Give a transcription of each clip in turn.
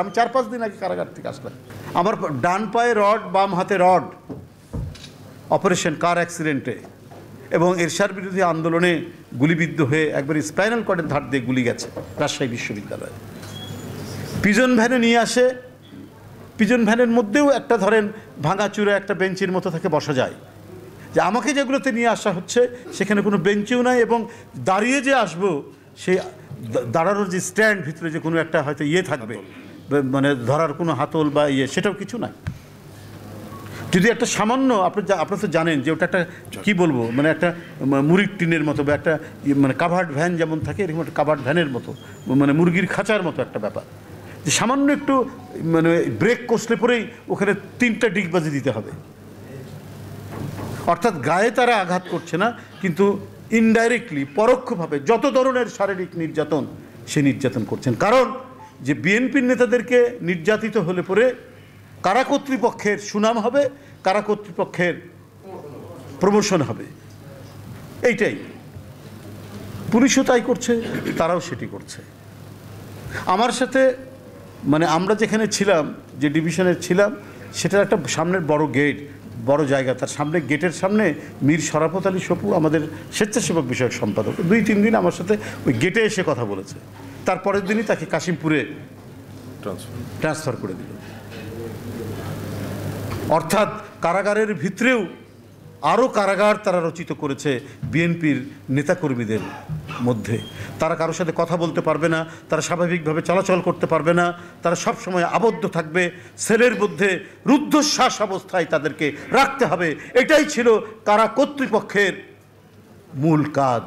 আমি চার পাঁচ দিন আগে কারাগার থেকে আসলাম। আমার ডান পায়ে রড, বাম হাতে রড। অপারেশন কার অ্যাক্সিডেন্টে? এবং এরশার বিরোধী আন্দোলনে গুলিবিদ্ধ হয়ে একবার স্পাইনাল কর্ডের ধার দিয়ে গুলি গেছে রাজশাহী বিশ্ববিদ্যালয়ে। পিজন ভ্যানে নিয়ে আসে। পিজন ভ্যানের মধ্যেও একটা ধরেন ভাঙাচুরা একটা বেঞ্চের মতো থাকে, বসা যায়। যে আমাকে যেগুলোতে নিয়ে আসা হচ্ছে, সেখানে কোনো বেঞ্চেও নাই এবং দাঁড়িয়ে যে আসব সেই দাঁড়ানোর যে স্ট্যান্ড, ভিতরে যে কোনো একটা হয়তো ইয়ে থাকবে। মানে ধরার কোনো হাতল বা ইয়ে সেটাও কিছু নাই। যদি একটা সামান্য, আপনি আপনারা তো জানেন যে ওটা একটা, কী বলব মানে একটা ম- মুড়ির টিনের মতো বা একটা ইয়ে মানে কাভার্ড ভ্যান যেমন থাকে, এরকম একটা কাভার্ড ভ্যানের মতো মানে মুরগির খাঁচার মতো একটা ব্যাপার। যে সামান্য একটু মানে ব্রেক কষলে পরেই ওখানে তিনটা ডিগবাজি দিতে হবে। অর্থাৎ গায়ে তারা আঘাত করছে না, কিন্তু ইনডাইরেক্টলি পরোক্ষভাবে যত ধরনের শারীরিক নির্যাতন সে নির্যাতন করছেন। কারণ যে বিএনপির নেতাদেরকে নির্যাতিত হলে পরে কারা কর্তৃপক্ষের সুনাম হবে, কারা কর্তৃপক্ষের প্রমোশন হবে? এইটাই। পুলিশও তাই করছে, তারাও সেটি করছে। আমার সাথে মানে আমরা যেখানে ছিলাম, যে ডিভিশনে ছিলাম, সেটার একটা সামনের বড় গেট, বড় জায়গা, তার সামনে গেটের সামনে মীর শরাফত আলী সপু, আমাদের স্বেচ্ছাসেবক বিষয়ক সম্পাদক। দুই, তিন দিন আমার সাথে ওই গেটে এসে কথা বলেছে। তারপরের দিনই তাকে কাশিমপুরে ট্রান্সফার করে দিল। অর্থাৎ কারাগারের ভিতরেও আরও কারাগার তারা রচিত করেছে বিএনপির নেতাকর্মীদের মধ্যে। তারা কারোর সাথে কথা বলতে পারবে না তারা স্বাভাবিকভাবে চলাচল করতে পারবে না তারা সব সময় আবদ্ধ থাকবে সেলের মধ্যে রুদ্ধশ্বাস অবস্থায় তাদেরকে রাখতে হবে। এটাই ছিল কারা কর্তৃপক্ষের মূল কাজ।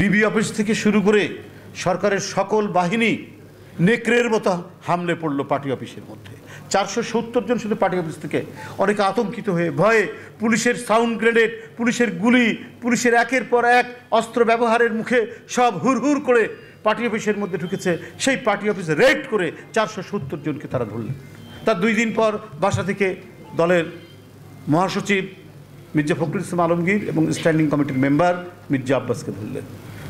ডিবি অফিস থেকে শুরু করে সরকারের সকল বাহিনী নেকড়ের মতো হামলে পড়ল পার্টি অফিসের মধ্যে। চারশো সত্তর জন শুধু পার্টি অফিস থেকে অনেকে আতঙ্কিত হয়ে ভয়ে পুলিশের সাউন্ড গ্রেনেড, পুলিশের গুলি, পুলিশের একের পর এক অস্ত্র ব্যবহারের মুখে সব হুড়হুড় করে পার্টি অফিসের মধ্যে ঢুকেছে। সেই পার্টি অফিসে রেড করে চারশো সত্তর জনকে তারা ধরলেন। তার দুই দিন পর বাসা থেকে দলের মহাসচিব মির্জা ফখরুল ইসলাম আলমগীর এবং স্ট্যান্ডিং কমিটির মেম্বার মির্জা আব্বাসকে ধরলেন।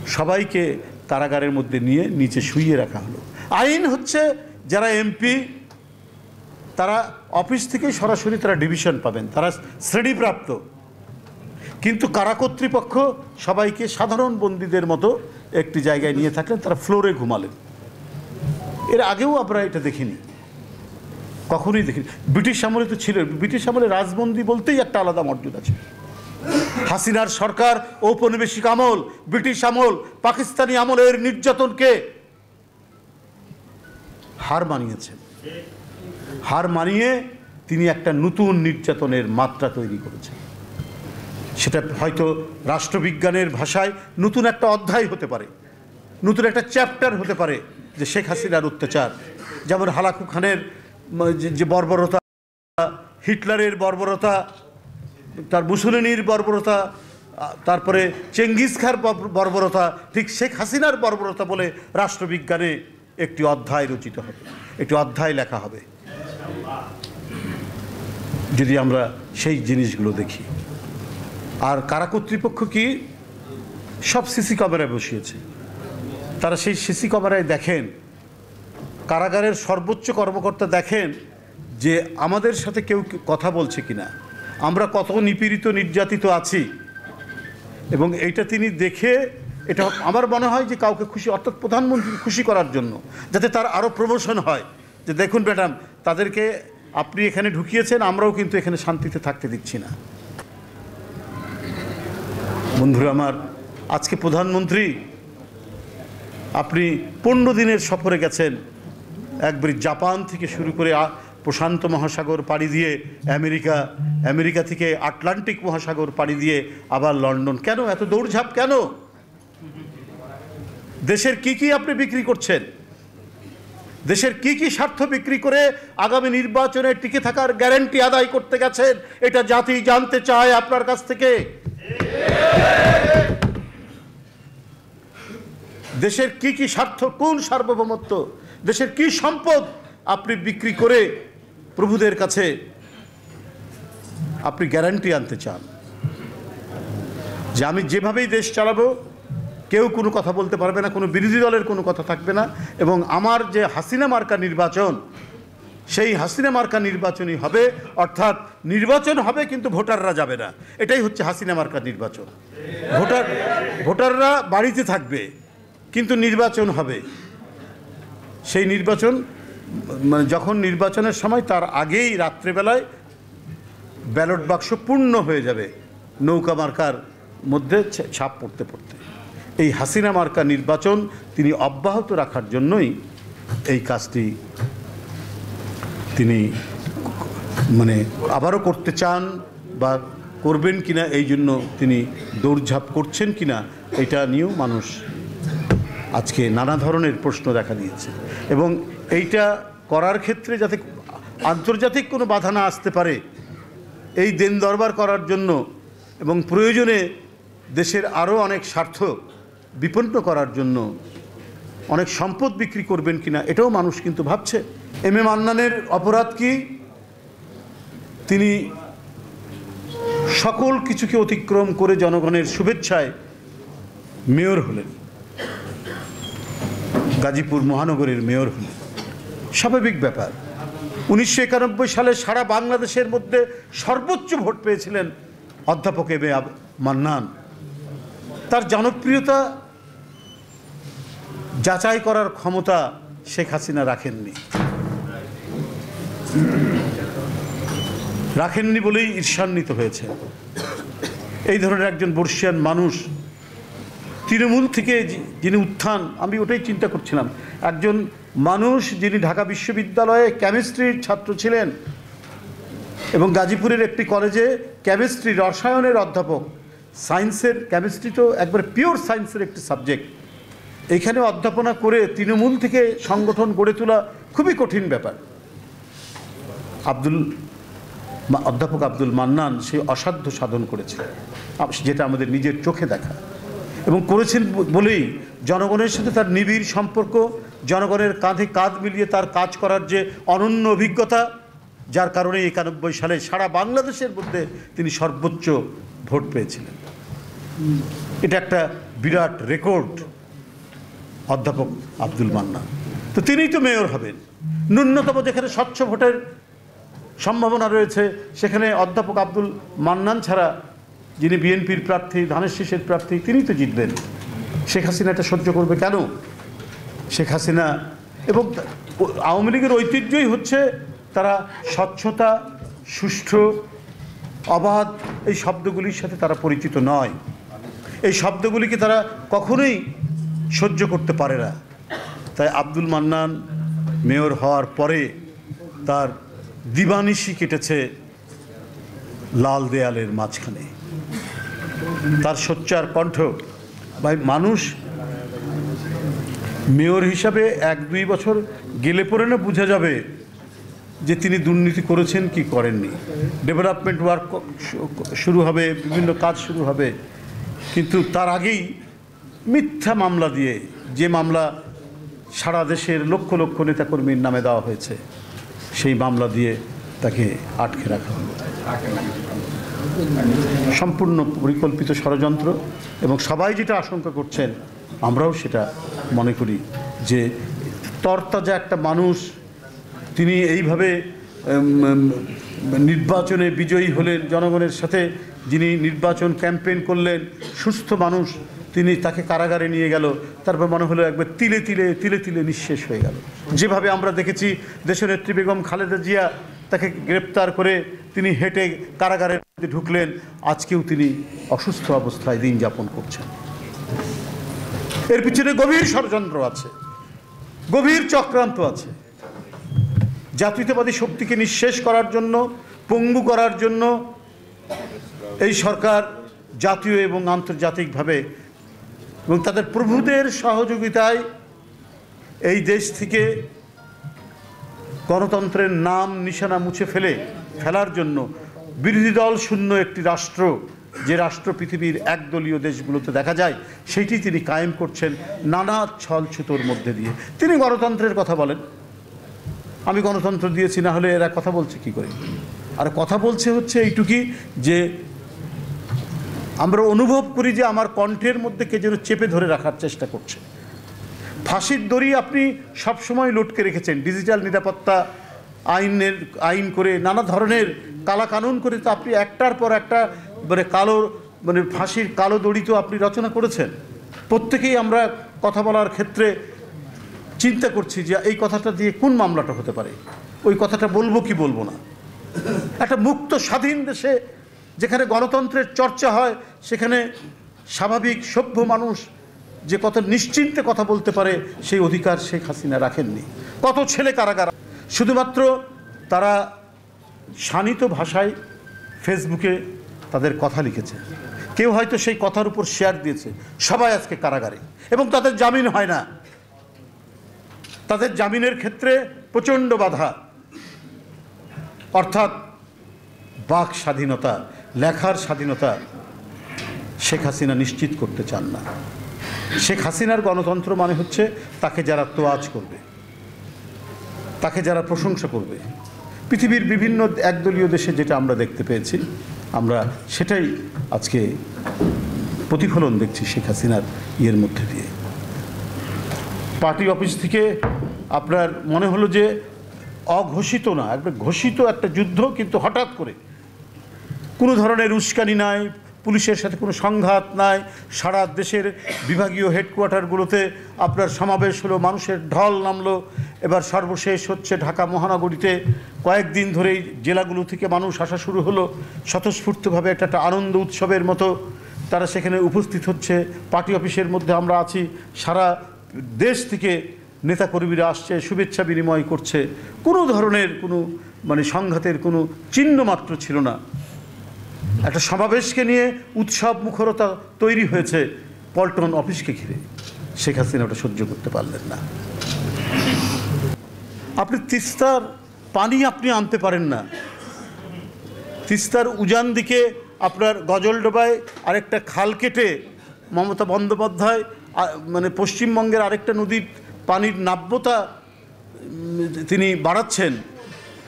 সবাইকে কারাগারের মধ্যে নিয়ে নিচে শুইয়ে রাখা হলো। আইন হচ্ছে যারা এমপি তারা অফিস থেকে সরাসরি তারা ডিভিশন পাবেন, তারা শ্রেণীপ্রাপ্ত। কিন্তু কারা কর্তৃপক্ষ সবাইকে সাধারণ বন্দীদের মতো একটি জায়গায় নিয়ে থাকলেন, তারা ফ্লোরে ঘুমালেন। এর আগেও আমরা এটা দেখিনি। কখনোই দেখিনি। ব্রিটিশ আমলে তো ছিল, ব্রিটিশ আমলে রাজবন্দি বলতেই একটা আলাদা মর্যাদা ছিল। হাসিনার সরকার ঔপনিবেশিক আমল, ব্রিটিশ আমল, পাকিস্তানি আমলের নির্যাতনকে হার মানিয়েছেন। হার মানিয়ে তিনি একটা নতুন নির্যাতনের মাত্রা তৈরি করেছেন। সেটা হয়তো রাষ্ট্রবিজ্ঞানের ভাষায় নতুন একটা অধ্যায় হতে পারে, নতুন একটা চ্যাপ্টার হতে পারে যে শেখ হাসিনার অত্যাচার। যেমন হালাকু খানের যে- বর্বরতা, হিটলারের বর্বরতা তার মুসলিনীর বর্বরতা তারপরে চেঙ্গিস খার বর্বরতা, ঠিক শেখ হাসিনার বর্বরতা বলে রাষ্ট্রবিজ্ঞানে একটি অধ্যায় রচিত হবে। একটি অধ্যায় লেখা হবে। যদি আমরা সেই জিনিসগুলো দেখি। আর কারা কর্তৃপক্ষ কি? সব সিসি ক্যামেরায় বসিয়েছে। তারা সেই সিসি ক্যামেরায় দেখেন, কারাগারের সর্বোচ্চ কর্মকর্তা দেখেন যে আমাদের সাথে কেউ কথা বলছে কিনা। আমরা কত নিপীড়িত, নির্যাতিত আছি? এবং এইটা তিনি দেখে এটা আমার মনে হয় যে কাউকে খুশি, অর্থাৎ প্রধানমন্ত্রী খুশি করার জন্য, যাতে তার আরও প্রমোশন হয়। যে দেখুন ম্যাডাম, তাদেরকে আপনি এখানে ঢুকিয়েছেন, আমরাও কিন্তু এখানে শান্তিতে থাকতে দিচ্ছি না। বন্ধুরা আমার, আজকে প্রধানমন্ত্রী, আপনি পনেরো দিনের সফরে গেছেন একবারে জাপান থেকে শুরু করে প্রশান্ত মহাসাগর পাড়ি দিয়ে আমেরিকা আমেরিকা থেকে আটলান্টিক মহাসাগর পাড়ি দিয়ে আবার লন্ডন। কেন? এত দৌড়ঝাঁপ কেন? দেশের কি কি আপনি বিক্রি করছেন? দেশের কি কি স্বার্থ বিক্রি করে আগামী নির্বাচনে টিকে থাকার গ্যারান্টি আদায় করতে গেছেন? এটা জাতি জানতে চায় আপনার কাছ থেকে। দেশের কি কি স্বার্থ, কোন সার্বভৌমত্ব? দেশের কি সম্পদ আপনি বিক্রি করে প্রভুদের কাছে আপনি গ্যারান্টি আনতে চান যে আমি যেভাবেই দেশ চালাবো, কেউ কোনো কথা বলতে পারবে না, কোনো বিরোধী দলের কোনো কথা থাকবে না এবং আমার যে হাসিনা মার্কা নির্বাচন, সেই হাসিনা মার্কা নির্বাচনই হবে, অর্থাৎ নির্বাচন হবে কিন্তু ভোটাররা যাবে না। এটাই হচ্ছে হাসিনা মার্কা নির্বাচন। ভোটার, ভোটাররা বাড়িতে থাকবে, কিন্তু নির্বাচন হবে। সেই নির্বাচন মানে যখন নির্বাচনের সময়, তার আগেই রাত্রেবেলায় ব্যালট বাক্স পূর্ণ হয়ে যাবে নৌকা মার্কার মধ্যে ছাপ পড়তে পড়তে। এই হাসিনা মার্কা নির্বাচন তিনি অব্যাহত রাখার জন্যই এই কাজটি তিনি মানে আবারও করতে চান বা করবেন কিনা, এই জন্য তিনি দৌড়ঝাঁপ করছেন কিনা, এটা নিয়েও মানুষ আজকে নানা ধরনের প্রশ্ন দেখা দিয়েছে। এবং এইটা করার ক্ষেত্রে যাতে আন্তর্জাতিক কোনো বাধা না আসতে পারে, এই দেন দরবার করার জন্য এবং প্রয়োজনে দেশের আরও অনেক স্বার্থ বিপন্ন করার জন্য অনেক সম্পদ বিক্রি করবেন কিনা, এটাও মানুষ কিন্তু ভাবছে। এম এ মান্নানের অপরাধ কি? তিনি সকল কিছুকে অতিক্রম করে জনগণের শুভেচ্ছায় মেয়র হলেন। গাজীপুর মহানগরের মেয়র হলেন স্বাভাবিক ব্যাপার। উনিশশো একানব্বই সালে সারা বাংলাদেশের মধ্যে সর্বোচ্চ ভোট পেয়েছিলেন অধ্যাপক এ মান্নান। তার জনপ্রিয়তা যাচাই করার ক্ষমতা শেখ হাসিনা রাখেননি। রাখেননি বলেই ঈর্ষান্বিত হয়েছে এই ধরনের একজন বর্ষিয়ান মানুষ তৃণমূল থেকে যিনি উত্থান, আমি ওটাই চিন্তা করছিলাম। একজন মানুষ যিনি ঢাকা বিশ্ববিদ্যালয়ে কেমিস্ট্রির ছাত্র ছিলেন এবং গাজীপুরের একটি কলেজে কেমিস্ট্রি রসায়নের অধ্যাপক, সায়েন্সের কেমিস্ট্রি তো একবার পিওর সায়েন্সের একটি সাবজেক্ট। এইখানে অধ্যাপনা করে তৃণমূল থেকে সংগঠন গড়ে তোলা খুবই কঠিন ব্যাপার। আব্দুল অধ্যাপক আব্দুল মান্নান সে অসাধ্য সাধন করেছে। যেটা আমাদের নিজের চোখে দেখা। এবং করেছেন বলেই জনগণের সাথে তার নিবিড় সম্পর্ক, জনগণের কাঁধে কাঁধ মিলিয়ে তার কাজ করার যে অনন্য অভিজ্ঞতা, যার কারণে একানব্বই সালে সারা বাংলাদেশের মধ্যে তিনি সর্বোচ্চ ভোট পেয়েছিলেন। এটা একটা বিরাট রেকর্ড, অধ্যাপক আব্দুল মান্না। তো তিনিই তো মেয়র হবেন। ন্যূনতম যেখানে স্বচ্ছ ভোটের সম্ভাবনা রয়েছে, সেখানে অধ্যাপক আব্দুল মান্নান ছাড়া যিনি বিএনপির প্রার্থী, ধানের শীষের প্রার্থী তিনি তো জিতবেন। শেখ হাসিনা এটা সহ্য করবে কেন? শেখ হাসিনা এবং আওয়ামী লীগের ঐতিহ্যই হচ্ছে তারা স্বচ্ছতা, সুষ্ঠু, অবাধ এই শব্দগুলির সাথে তারা পরিচিত নয়। এই শব্দগুলিকে তারা কখনোই সহ্য করতে পারে না। তাই আব্দুল মান্নান মেয়র হওয়ার পরে তার দিবানিশি কেটেছে লাল দেয়ালের মাঝখানে। তার সোচ্চার কণ্ঠ। ভাই, মানুষ মেয়র হিসাবে এক দুই বছর গেলে পরে না বোঝা যাবে যে তিনি দুর্নীতি করেছেন কি করেননি। ডেভেলপমেন্ট ওয়ার্ক শুরু হবে, বিভিন্ন কাজ শুরু হবে। কিন্তু তার আগেই মিথ্যা মামলা দিয়ে যে মামলা সারা দেশের লক্ষ লক্ষ নেতাকর্মীর নামে দেওয়া হয়েছে, সেই মামলা দিয়ে তাকে আটকে রাখা হলো। সম্পূর্ণ পরিকল্পিত ষড়যন্ত্র এবং সবাই যেটা আশঙ্কা করছেন, আমরাও সেটা মনে করি যে তরতাজা একটা মানুষ, তিনি এইভাবে নির্বাচনে বিজয়ী হলেন জনগণের সাথে, যিনি নির্বাচন ক্যাম্পেইন করলেন, সুস্থ মানুষ, তিনি তাকে কারাগারে নিয়ে গেল, তারপর মনে হলো একবার তিলে তিলে তিলে তিলে নিঃশেষ হয়ে গেল। যেভাবে আমরা দেখেছি, দেশনেত্রী বেগম খালেদা জিয়া তাকে গ্রেপ্তার করে তিনি হেঁটে কারাগারের মধ্যে ঢুকলেন। আজকেও তিনি অসুস্থ অবস্থায় দিন যাপন করছেন। এর পিছনে গভীর ষড়যন্ত্র আছে, গভীর চক্রান্ত আছে। জাতীয়তাবাদী শক্তিকে নিঃশেষ করার জন্য, পঙ্গু করার জন্য এই সরকার জাতীয় এবং আন্তর্জাতিকভাবে এবং তাদের প্রভুদের সহযোগিতায় এই দেশ থেকে গণতন্ত্রের নাম নিশানা মুছে ফেলে ফেলার জন্য বিরোধী দল শূন্য একটি রাষ্ট্র, যে রাষ্ট্র পৃথিবীর একদলীয় দেশগুলোতে দেখা যায়, সেইটি তিনি কায়েম করছেন নানা ছল ছুতোর মধ্যে দিয়ে। তিনি গণতন্ত্রের কথা বলেন। আমি গণতন্ত্র দিয়েছি, না হলে এরা কথা বলছে কি করে? আর কথা বলছে হচ্ছে এইটুকি যে, আমরা অনুভব করি যে আমার কণ্ঠের মধ্যে কে যেন চেপে ধরে রাখার চেষ্টা করছে। ফাঁসির দড়ি আপনি সবসময় লটকে রেখেছেন। ডিজিটাল নিরাপত্তা আইনের, আইন করে নানা ধরনের কালা কানুন করে তো আপনি একটার পর একটা মানে কালো মানে ফাঁসির কালো দড়ি তো আপনি রচনা করেছেন। প্রত্যেকেই আমরা কথা বলার ক্ষেত্রে চিন্তা করছি যে এই কথাটা দিয়ে কোন মামলাটা হতে পারে? ওই কথাটা বলব কি বলব না? একটা মুক্ত স্বাধীন দেশে যেখানে গণতন্ত্রের চর্চা হয়, সেখানে স্বাভাবিক, সভ্য মানুষ যে কত নিশ্চিন্তে কথা বলতে পারে, সেই অধিকার শেখ হাসিনা রাখেননি। কত ছেলে কারাগার, শুধুমাত্র তারা শানিত ভাষায় ফেসবুকে তাদের কথা লিখেছে। কেউ হয়তো সেই কথার উপর শেয়ার দিয়েছে, সবাই আজকে কারাগারে। এবং তাদের জামিন হয় না। তাদের জামিনের ক্ষেত্রে প্রচণ্ড বাধা। অর্থাৎ বাক স্বাধীনতা, লেখার স্বাধীনতা শেখ হাসিনা নিশ্চিত করতে চান না। শেখ হাসিনার গণতন্ত্র মানে হচ্ছে তাকে যারা তোয়াজ করবে, তাকে যারা প্রশংসা করবে। পৃথিবীর বিভিন্ন একদলীয় দেশে যেটা আমরা দেখতে পেয়েছি, আমরা সেটাই আজকে প্রতিফলন দেখছি শেখ হাসিনার ইয়ের মধ্যে দিয়ে। পার্টি অফিস থেকে আপনার মনে হলো যে অঘোষিত না একবার ঘোষিত একটা যুদ্ধ, কিন্তু হঠাৎ করে কোনো ধরনের উস্কানি নাই পুলিশের সাথে কোনো সংঘাত নাই। সারা দেশের বিভাগীয় হেডকোয়ার্টারগুলোতে আপনার সমাবেশ হলো, মানুষের ঢল নামলো। এবার সর্বশেষ হচ্ছে ঢাকা মহানগরীতে কয়েকদিন ধরেই জেলাগুলো থেকে মানুষ আসা শুরু হলো। স্বতঃস্ফূর্তভাবে একটা একটা আনন্দ উৎসবের মতো তারা সেখানে উপস্থিত হচ্ছে। পার্টি অফিসের মধ্যে আমরা আছি। সারা দেশ থেকে নেতাকর্মীরা আসছে, শুভেচ্ছা বিনিময় করছে। কোনো ধরনের কোনো মানে সংঘাতের কোনো চিহ্ন মাত্র ছিল না। একটা সমাবেশকে নিয়ে উৎসব মুখরতা তৈরি হয়েছে পল্টন অফিসকে ঘিরে। শেখ হাসিনা ওটা সহ্য করতে পারলেন না। আপনি তিস্তার পানি আপনি আনতে পারেন না। তিস্তার উজান দিকে আপনার গজলডোবায় আরেকটা খাল কেটে মমতা বন্দ্যোপাধ্যায় মানে পশ্চিমবঙ্গের আরেকটা নদীর পানির নাব্যতা তিনি বাড়াচ্ছেন।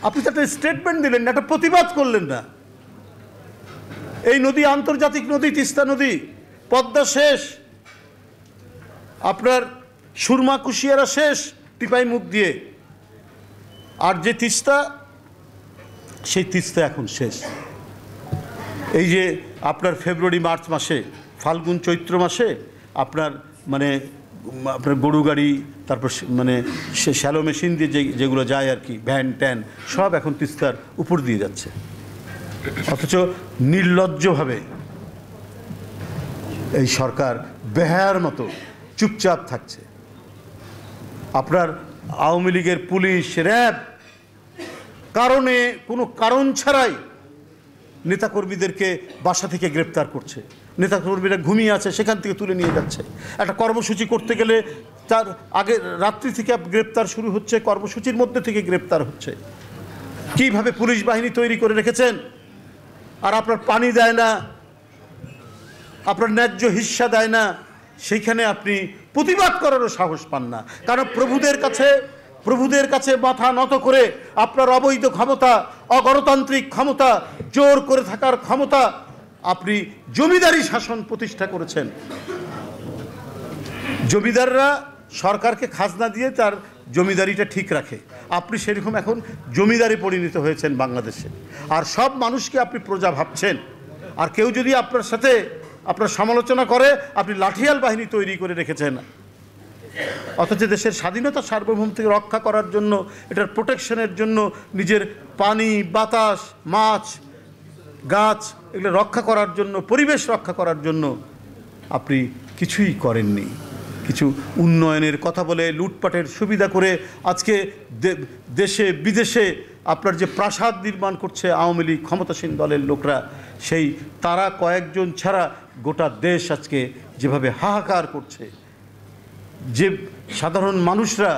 আপনি তো একটা স্টেটমেন্ট দিলেন না, একটা প্রতিবাদ করলেন না। এই নদী আন্তর্জাতিক নদী, তিস্তা নদী, পদ্মা শেষ। আপনার সুরমা কুশিয়ারা শেষ, টিপাই মুখ দিয়ে। আর যে তিস্তা, সেই তিস্তা এখন শেষ। এই যে আপনার ফেব্রুয়ারি, মার্চ মাসে, ফাল্গুন চৈত্র মাসে আপনার মানে আপনার গরু গাড়ি, তারপর মানে সে শ্যালো মেশিন দিয়ে যেগুলো যায় আর কি, ভ্যান, ট্যান, সব এখন তিস্তার উপর দিয়ে যাচ্ছে। অথচ নির্লজ্জভাবে এই সরকার বেহায়ার মতো চুপচাপ থাকছে। আপনার আওয়ামী লীগের পুলিশ, র্যাব, কারণে কোনো কারণ ছাড়াই নেতাকর্মীদেরকে বাসা থেকে গ্রেপ্তার করছে। নেতাকর্মীরা ঘুমিয়ে আছে, সেখান থেকে তুলে নিয়ে যাচ্ছে। একটা কর্মসূচি করতে গেলে তার আগে রাত্রি থেকে গ্রেপ্তার শুরু হচ্ছে, কর্মসূচির মধ্যে থেকে গ্রেপ্তার হচ্ছে। কীভাবে পুলিশ বাহিনী তৈরি করে রেখেছেন? আর আপনার পানি দেয় না, আপনার ন্যায্য হিস্সা দেয় না, সেইখানে আপনি প্রতিবাদ করারও সাহস পান না। কারণ প্রভুদের কাছে প্রভুদের কাছে মাথা নত করে আপনার অবৈধ ক্ষমতা, অগণতান্ত্রিক ক্ষমতা, জোর করে থাকার ক্ষমতা আপনি জমিদারি শাসন প্রতিষ্ঠা করেছেন। জমিদাররা সরকারকে খাজনা দিয়ে তার জমিদারিটা ঠিক রাখে। আপনি সেরকম এখন জমিদারে পরিণত হয়েছেন বাংলাদেশে। আর সব মানুষকে আপনি প্রজা ভাবছেন। আর কেউ যদি আপনার সাথে আপনার সমালোচনা করে, আপনি লাঠিয়াল বাহিনী তৈরি করে রেখেছেন। অথচ দেশের স্বাধীনতা সার্বভৌম থেকে রক্ষা করার জন্য, এটার প্রোটেকশনের জন্য নিজের পানি, বাতাস, মাছ, গাছ, এগুলো রক্ষা করার জন্য, পরিবেশ রক্ষা করার জন্য আপনি কিছুই করেননি। কিছু উন্নয়নের কথা বলে লুটপাটের সুবিধা করে আজকে দেশে বিদেশে আপনার যে প্রাসাদ নির্মাণ করছে আওয়ামী লীগ ক্ষমতাসীন দলের লোকরা সেই তারা কয়েকজন ছাড়া গোটা দেশ আজকে যেভাবে হাহাকার করছে যে সাধারণ মানুষরা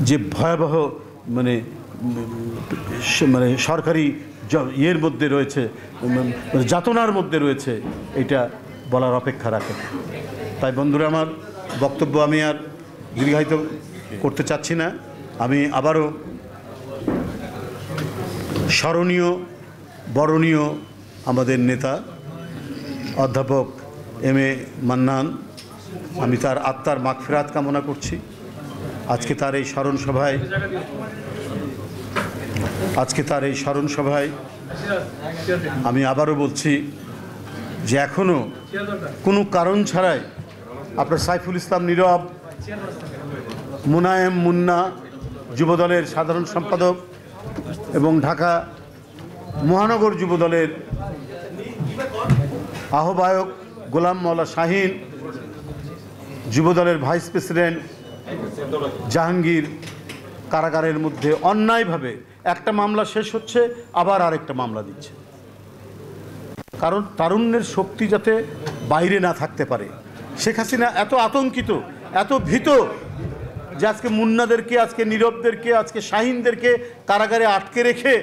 যে ভয়াবহ মানে মানে সরকারি ইয়ের মধ্যে রয়েছে উম, যাতনার মধ্যে রয়েছে এটা বলার অপেক্ষা রাখে। তাই বন্ধুরা, আমার বক্তব্য আমি আর দীর্ঘায়িত করতে চাচ্ছি না। আমি আবারও স্মরণীয়, বরণীয় আমাদের নেতা, অধ্যাপক এম এ মান্নান, আমি তার আত্মার মাগফিরাত কামনা করছি। আজকে তার এই স্মরণ সভায় আজকে তার এই স্মরণ সভায় আমি আবারও বলছি যে এখনও কোনো কারণ ছাড়াই আপনার সাইফুল ইসলাম নীরব, মুনায়েম মুন্না, যুবদলের সাধারণ সম্পাদক এবং ঢাকা মহানগর যুবদলের আহ্বায়ক গোলাম মৌলা শাহিন, যুবদলের ভাইস প্রেসিডেন্ট জাহাঙ্গীর কারাগারের মধ্যে অন্যায়ভাবে একটা মামলা শেষ হচ্ছে, আবার আরেকটা মামলা দিচ্ছে। কারণ তারুণ্যের শক্তি যাতে বাইরে না থাকতে পারে শেখ হাসিনা এত আতঙ্কিত, এত ভীত যে আজকে মুন্নাদেরকে, আজকে নীরবদেরকে, আজকে শাহিনদেরকে কারাগারে আটকে রেখে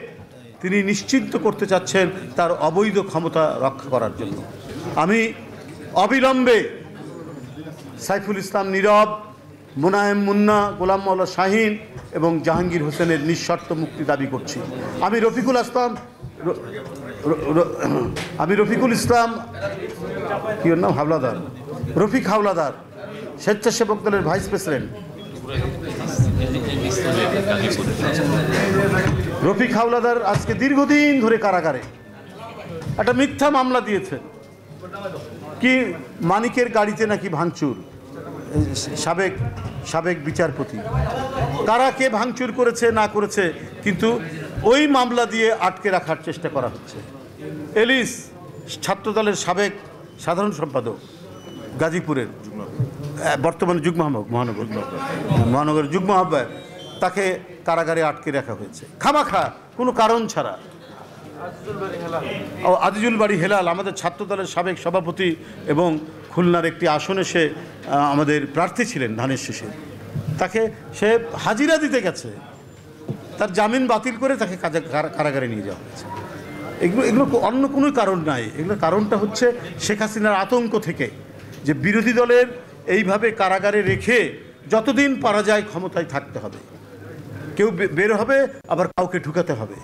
তিনি নিশ্চিন্ত করতে চাচ্ছেন তার অবৈধ ক্ষমতা রক্ষা করার জন্য। আমি অবিলম্বে সাইফুল ইসলাম নীরব, মুনায়েম মুন্না, গোলাম মাওলা শাহিন এবং জাহাঙ্গীর হোসেনের নিঃশর্ত মুক্তি দাবি করছি। আমি রফিকুল আসলাম আমি রফিকুল ইসলাম, কি নাম? হাওলাদার রফিক হাওলাদার, স্বেচ্ছাসেবক দলের ভাইস প্রেসিডেন্ট। রফিক হাওলাদার আজকে দীর্ঘদিন ধরে কারাগারে। একটা মিথ্যা মামলা দিয়েছেন কি মানিকের গাড়িতে নাকি ভাঙচুর? সাবেক সাবেক বিচারপতি। কারা কে ভাঙচুর করেছে, না করেছে, কিন্তু ওই মামলা দিয়ে আটকে রাখার চেষ্টা করা হচ্ছে। এলিস, ছাত্রদলের সাবেক সাধারণ সম্পাদক। গাজীপুরের বর্তমানে আহ্বায়ক মহানগর মহানগরের যুগ্ম আহ্বায়ক। তাকে কারাগারে আটকে রাখা হয়েছে। খামাখা, কোনো কারণ ছাড়া। ও, আজিজুল বাড়ি হেলাল, আমাদের ছাত্রদলের সাবেক সভাপতি এবং খুলনার একটি আসনে সে আমাদের প্রার্থী ছিলেন ধানের শেষে। তাকে সে হাজিরা দিতে গেছে। তার জামিন বাতিল করে তাকে কারাগারে নিয়ে যাওয়া হয়েছে। এগুলো এগুলো অন্য কোনো কারণ নাই। এগুলোর কারণটা হচ্ছে শেখ হাসিনার আতঙ্ক থেকে। যে বিরোধী দলের এইভাবে কারাগারে রেখে যতদিন পারা যায় ক্ষমতায় থাকতে হবে। কেউ বের হবে, আবার কাউকে ঢুকাতে হবে।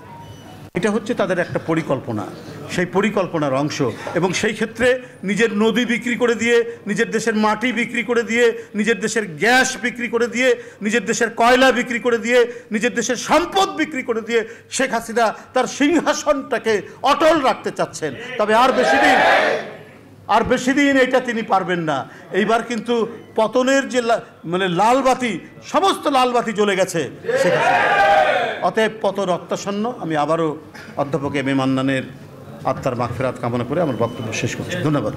এটা হচ্ছে তাদের একটা পরিকল্পনা। সেই পরিকল্পনার অংশ। এবং সেই ক্ষেত্রে নিজের নদী বিক্রি করে দিয়ে, নিজের দেশের মাটি বিক্রি করে দিয়ে, নিজের দেশের গ্যাস বিক্রি করে দিয়ে, নিজের দেশের কয়লা বিক্রি করে দিয়ে, নিজের দেশের সম্পদ বিক্রি করে দিয়ে শেখ হাসিনা তার সিংহাসনটাকে অটল রাখতে চাচ্ছেন। তবে আর বেশি দিন আর বেশি দিন এটা তিনি পারবেন না। এইবার কিন্তু পতনের যে মানে লাল বাতি সমস্ত লাল বাতি জ্বলে গেছে শেখ অতএব পতন রক্তাসন্ন আমি আবারও অধ্যাপক এম এ মান্নানের আত্মার মাগফেরাত কামনা করে আমার বক্তব্য শেষ করছি। ধন্যবাদ।